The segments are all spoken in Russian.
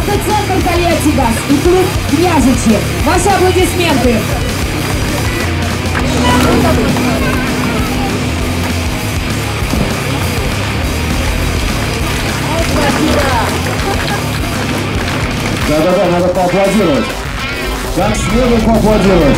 Автоцентр Тольяттигаз и клуб Княжичи. Ваши аплодисменты. Да-да-да, надо поаплодировать. Как следует поаплодировать.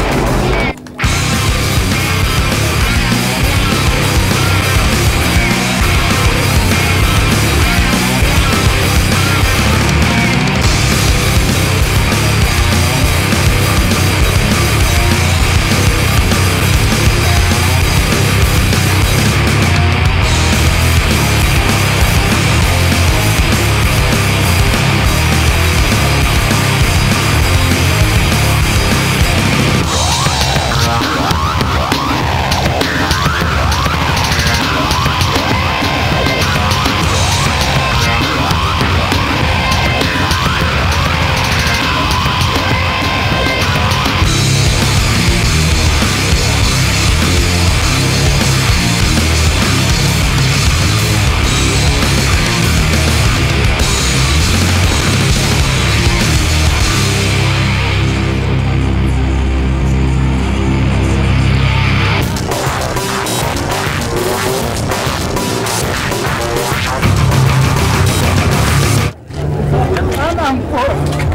I'm broke.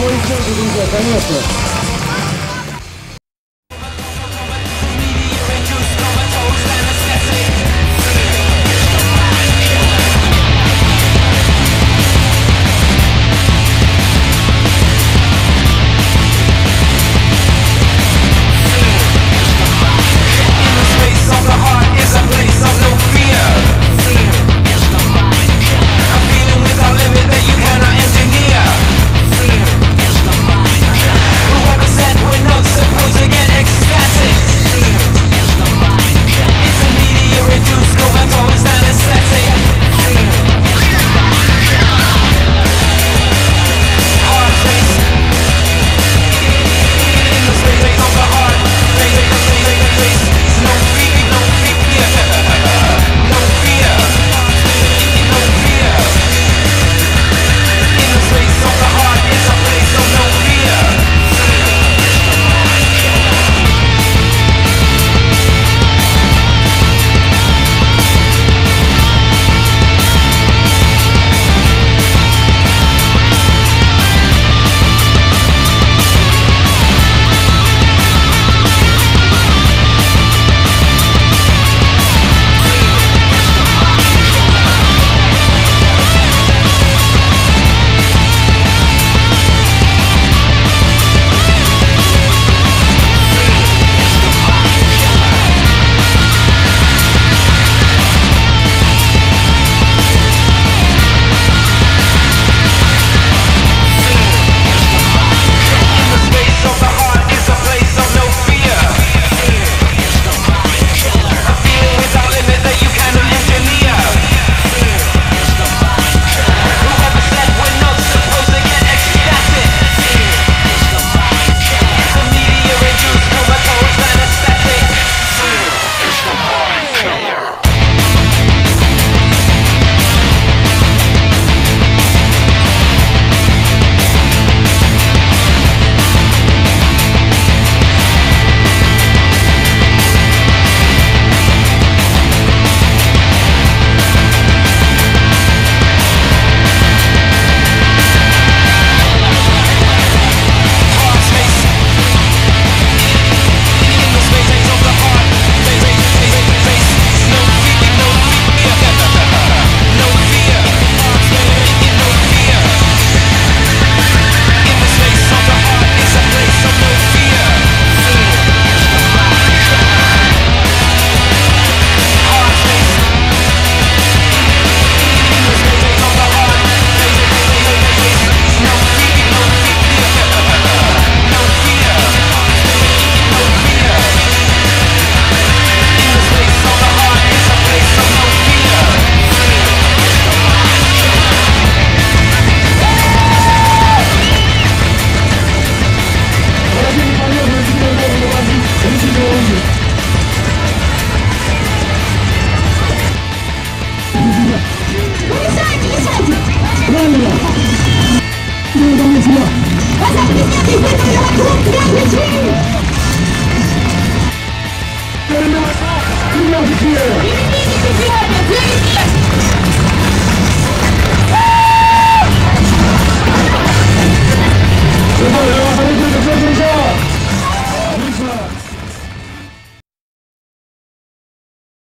Аплодисменты, друзья, конечно.